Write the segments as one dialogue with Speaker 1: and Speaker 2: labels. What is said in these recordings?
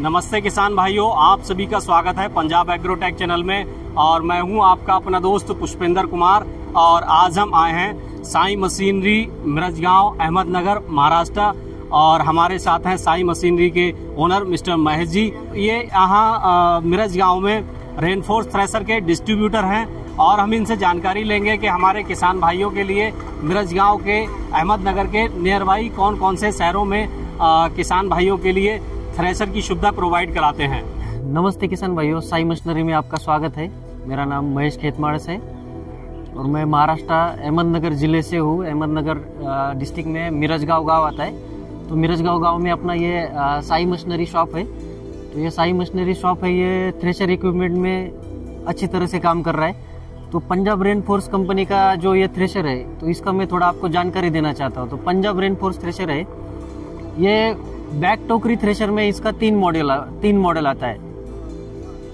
Speaker 1: नमस्ते किसान भाइयों आप सभी का स्वागत है पंजाब एग्रोटेक चैनल में और मैं हूँ आपका अपना दोस्त पुष्पेंद्र कुमार और आज हम आए हैं साई मशीनरी मिरज मिरजगांव अहमदनगर महाराष्ट्र और हमारे साथ हैं साई मशीनरी के ओनर मिस्टर महेश जी। ये यहाँ मिरज गाँव में रेनफोर्स थ्रेसर के डिस्ट्रीब्यूटर हैं और हम इनसे जानकारी लेंगे कि हमारे किसान भाइयों के लिए मिरज गाँव के अहमदनगर के नियर बाई कौन कौन से शहरों में आ, किसान भाइयों के लिए थ्रेसर की सुविधा प्रोवाइड कराते हैं।
Speaker 2: नमस्ते किसान भाइयों, साई मशीनरी में आपका स्वागत है। मेरा नाम महेश खेतमाड़स है और मैं महाराष्ट्र अहमदनगर ज़िले से हूँ। अहमदनगर डिस्ट्रिक्ट में मिरजगांव गाँव आता है। तो मिरजगांव गाँव में अपना ये साई मशीनरी शॉप है। तो ये साई मशीनरी शॉप है, ये थ्रेशर इक्विपमेंट में अच्छी तरह से काम कर रहा है। तो पंजाब रेन फोर्स कंपनी का जो ये थ्रेशर है तो इसका मैं थोड़ा आपको जानकारी देना चाहता हूँ। तो पंजाब रेन फोर्स थ्रेशर है। ये बैक टोकरी थ्रेशर में इसका तीन मॉडल तीन मॉडल आता है।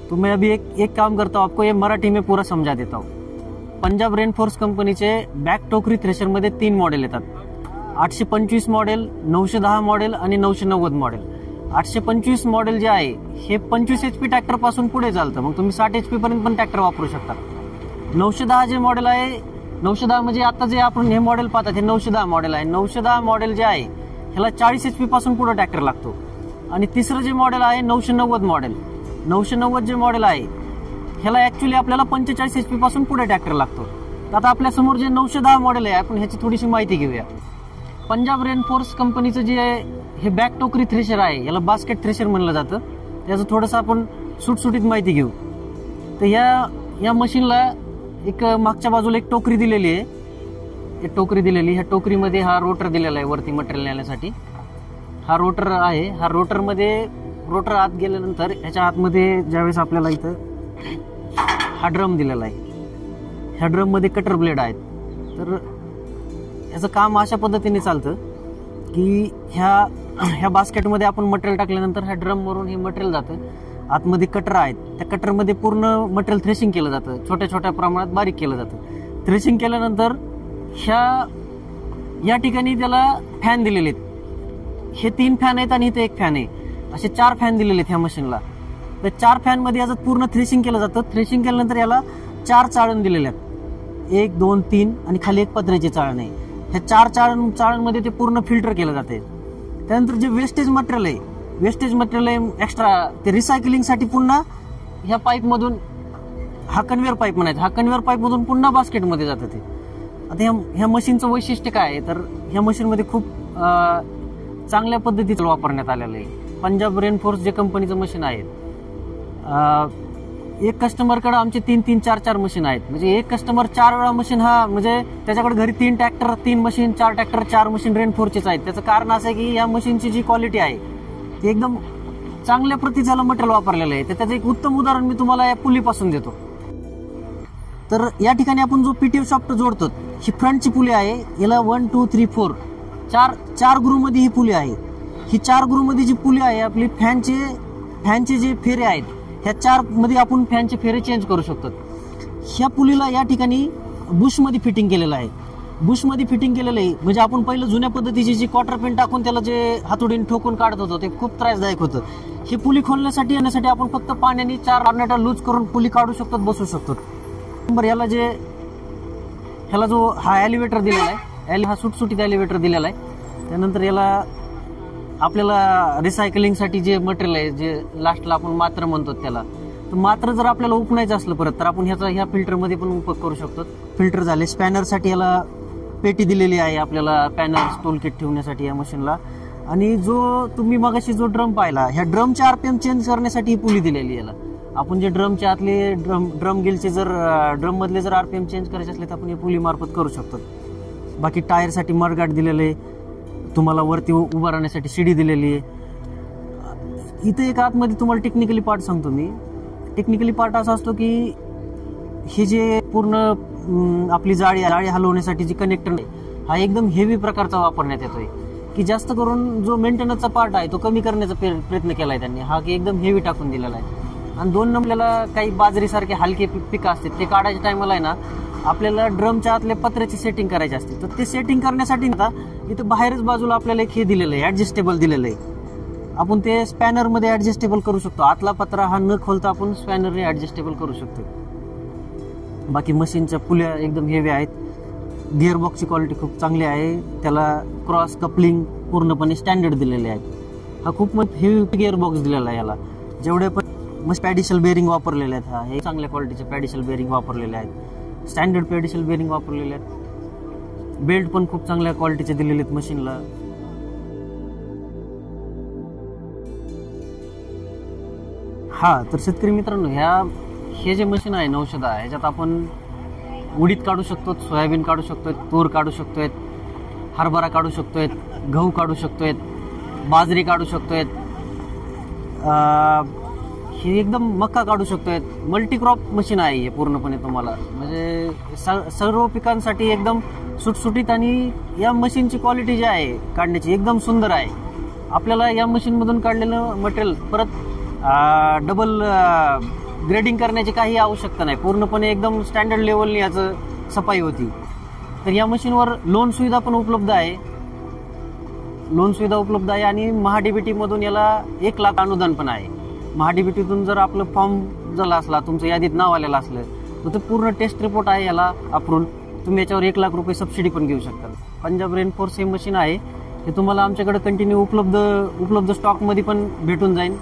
Speaker 2: तो मैं अभी एक एक काम करता हूँ आपको ये मराठी में पूरा समझा देता हूँ। पंजाब रेनफोर्स कंपनीचे बॅक टोकरी थ्रेशरमध्ये तीन मॉडेल येतात। आठशे पंचवीस मॉडेल नऊशे दहा मॉडेल आणि नऊशे नव्वद मॉडेल आठशे पंचवीस मॉडेल जे आहे हे पंचवीस एच पी ट्रॅक्टरपासून पुढे चालतं. मग तुम्ही साठ एच पीपर्यंत पण ट्रॅक्टर वापरू शकता. नऊशे दहा जे मॉडेल आहे नऊशे दहा म्हणजे आता जे आपण हे मॉडेल पाहतात हे नऊशे दहा मॉडेल आहे. नऊशे दहा मॉडेल जे आहे ह्याला चाळीस एच पी पासून पुढे ट्रॅक्टर लागतो. आणि तिसरं जे मॉडेल आहे नऊशे नव्वद मॉडेल नऊशे नव्वद जे मॉडेल आहे ह्याला ॲक्च्युली आपल्याला पंचेचाळीस एच पी पासून पुढे ट्रॅक्टर लागतो. तर आता आपल्यासमोर जे नऊशे दहा मॉडेल आहे आपण ह्याची थोडीशी माहिती घेऊया. पंजाब रेनफोर्स कंपनीचं जे हे बॅक टोकरी थ्रेशर आहे याला बास्केट थ्रेशर म्हणलं जातं. त्याचं थोडंसं आपण सुटसुटीत माहिती घेऊ. तर ह्या या मशीनला एक मागच्या बाजूला एक टोकरी दिलेली आहे. टोकरी दिलेली ह्या टोकरीमध्ये हा रोटर दिलेला आहे वरती मटेरियल नेण्यासाठी. हा रोटर आहे हा रोटरमध्ये रोटर आत गेल्यानंतर ह्याच्या आतमध्ये ज्यावेळेस आपल्याला इथं हा ड्रम दिलेला आहे. ह्या ड्रममध्ये कटर ब्लेड आहेत. तर याचं काम अशा पद्धतीने चालतं की ह्या ह्या बास्केटमध्ये आपण मटेरियल टाकल्यानंतर ह्या ड्रमवरून हे मटेरियल जातं. आतमध्ये कटर आहेत. त्या कटरमध्ये पूर्ण मटेरियल थ्रेशिंग केलं जातं. छोट्या छोट्या प्रमाणात बारीक केलं जातं. थ्रेशिंग केल्यानंतर ह्या या ठिकाणी त्याला फॅन दिलेले आहेत. हे तीन फॅन आहेत आणि इथे एक फॅन आहे. असे चार फॅन दिलेले आहेत ह्या मशीनला तर चार फॅनमध्ये याचं पूर्ण थ्रेशिंग केलं जातं. थ्रेशिंग केल्यानंतर याला चार चाळण दिलेले आहेत. एक दोन तीन आणि खाली एक पत्र्याची चाळण आहे. ह्या चार चाळण चाळणमध्ये ते पूर्ण फिल्टर केलं जाते त्यानंतर जे वेस्टेज मटेरियल आहे वेस्टेज मटेरियल आहे एक्स्ट्रा ते रिसायकलिंगसाठी पुन्हा ह्या पाईपमधून हा कन्व्हेअर पाईप म्हणायचं. हा कन्व्हेअर पाईपमधून पुन्हा बास्केटमध्ये जातं ते. आता ह्या ह्या मशीनचं वैशिष्ट्य काय आहे? तर ह्या मशीनमध्ये खूप चांगल्या पद्धतीचं वापरण्यात आलेलं आहे. पंजाब रेनफोर्स जे कंपनीचं मशीन आहे एक कस्टमरकडे आमचे तीन तीन चार चार मशीन आहेत. म्हणजे एक कस्टमर चार वेळा मशीन हा म्हणजे त्याच्याकडे घरी तीन ट्रॅक्टर तीन मशीन चार ट्रॅक्टर चार मशीन रेनफोर्सचेच आहेत. त्याचं कारण असं आहे की या मशीनची जी क्वालिटी आहे ती एकदम चांगल्या प्रतीचं मटेरियल वापरलेलं आहे. तर त्याचं एक उत्तम उदाहरण मी तुम्हाला या पुलीपासून देतो. तर या ठिकाणी आपण जो पीटीएफ सॉफ्ट जोडतो ही फ्रंटची पुली आहे. याला वन टू थ्री फोर चार चारमध्ये ही पुली आहे. ही चारमध्ये जी पुली आहे आपली फॅनचे फॅनचे जे फेरे आहेत ह्या चारमध्ये आपण फॅनचे फेरे चेंज करू शकतो. ह्या पुलीला या ठिकाणी बुशमध्ये फिटिंग केलेलं आहे. बुशमध्ये फिटिंग केलेलं आहे म्हणजे आपण पहिलं जुन्या पद्धतीची जी क्वार्टर पेन टाकून त्याला जे हातोडीने ठोकून काढत होतो ते खूप त्रासदायक होतं. ही पुली खोलण्यासाठी येण्यासाठी आपण फक्त पाण्याने चार ऑर्नेटर लूज करून पुली काढू शकतो बसू शकतो. नंबर याला जे ह्याला जो हा ॲलिव्हेटर दिलेला आहे एल हा सुटसुटीत ॲलिव्हेटर दिलेला आहे. त्यानंतर याला आपल्याला रिसायकलिंगसाठी जे मटेरियल आहे जे लास्टला आपण मात्र म्हणतो त्याला. तर मात्र जर आपल्याला उपणायचं असलं परत तर आपण ह्याचा ह्या फिल्टरमध्ये पण उपयोग करू शकतो. फिल्टर झाले. स्पॅनरसाठी याला पेटी दिलेली आहे आपल्याला पॅनर टोल किट ठेवण्यासाठी या मशीनला आणि जो तुम्ही मगाशी जो ड्रम पाहिला ह्या ड्रमच्या आरपीएम चेंज करण्यासाठी ही पुली दिलेली याला. आपण जे ड्रमच्या आतले ड्रम ड्रम गिलचे जर ड्रम मधले जर आरपीएम चेंज करायचे असले तर आपण हे पुली मार्फत करू शकतो. बाकी टायरसाठी मडगाड दिलेलं आहे तुम्हाला वरती उभा उभं राहण्यासाठी शिडी दिलेली. आहे इथं एक आतमध्ये तुम्हाला टेक्निकली पार्ट सांगतो मी. टेक्निकली पार्ट असा असतो की हे जे पूर्ण आपली जाळी जाळी हलवण्यासाठी जी कनेक्टर आहे हा एकदम हेवी प्रकारचा वापरण्यात येतोय. की जास्त करून जो मेंटेनन्सचा पार्ट आहे तो कमी करण्याचा प्रयत्न प्रयत्न केलाय त्यांनी. हा की एकदम हेवी टाकून दिलेला आहे. आणि दोन नंबरला काही बाजरीसारखे हलके पिकं असतात ते काढायच्या टायमाला आहे ना आपल्याला ड्रमच्या आतल्या पत्र्याची सेटिंग करायची असते. तर ते सेटिंग करण्यासाठी ना इथं बाहेरच बाजूला आपल्याला एक हे दिलेलं आहे ॲडजस्टेबल दिलेलं आहे. आपण ते स्पॅनरमध्ये ॲडजस्टेबल करू शकतो. आतला पत्रा हा न खोलता आपण स्पॅनरने ॲडजस्टेबल करू शकतो. बाकी मशीनच्या पुल्या एकदम हेवी आहेत. गिअरबॉक्सची क्वालिटी खूप चांगली आहे. त्याला क्रॉस कपलिंग पूर्णपणे स्टँडर्ड दिलेले आहेत. हा खूप हेवी गिअरबॉक्स दिलेला आहे याला. जेवढे पण मग पॅडिशल बेरिंग वापरलेले आहेत हा. हे चांगल्या क्वालिटीचे पॅडिशल बेरिंग वापरलेले आहेत. स्टँडर्ड पॅडिशल बेरिंग वापरलेले आहेत. बेल्ट पण खूप चांगल्या क्वालिटीचे दिलेले आहेत मशीनला हा तर शेतकरी मित्रांनो ह्या हे जे मशीन आहे नौशदा ह्याच्यात आपण उडीद काढू शकतो सोयाबीन काढू शकतोय तूर काढू शकतोय हरभरा काढू शकतोय गहू काढू शकतोय बाजरी काढू शकतोय हे एकदम मक्का काढू शकतोय मल्टीक्रॉप मशीन आहे हे पूर्णपणे तुम्हाला. म्हणजे स- सर्व पिकांसाठी एकदम सुटसुटीत आणि या मशीनची क्वालिटी जी आहे काढण्याची एकदम सुंदर आहे. आपल्याला या मशीनमधून काढलेलं मटेरियल परत डबल ग्रेडिंग करण्याची काही आवश्यकता नाही. पूर्णपणे एकदम स्टँडर्ड लेवलनी याचं सफाई होती. तर या मशीनवर लोन सुविधा पण उपलब्ध आहे. लोन सुविधा उपलब्ध आहे आणि महाडीबीटीमधून याला एक लाख अनुदान पण आहे. महाडीबीटीतून जर आपलं फॉर्म झाला असला तुमचं यादीत नाव आलेलं असलं तर ते पूर्ण टेस्ट रिपोर्ट आहे याला अप्रूव्ह तुम्ही याच्यावर एक लाख रुपये सबसिडी पण घेऊ शकता. पंजाब रेनफोर्स हे मशीन आहे. हे तुम्हाला आमच्याकडे कंटिन्यू उपलब्ध उपलब्ध स्टॉकमध्ये पण भेटून जाईल.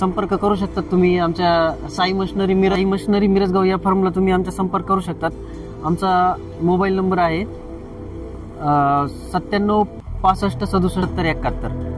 Speaker 2: संपर्क करू शकतात तुम्ही आमच्या साई मशिनरी मिरा साई मशिनरी मिरजगाव या फर्मला तुम्ही आमचा संपर्क करू शकतात. आमचा मोबाईल नंबर आहे सत्त्याण्णव पासष्ट सदुसष्ट एकाहत्तर.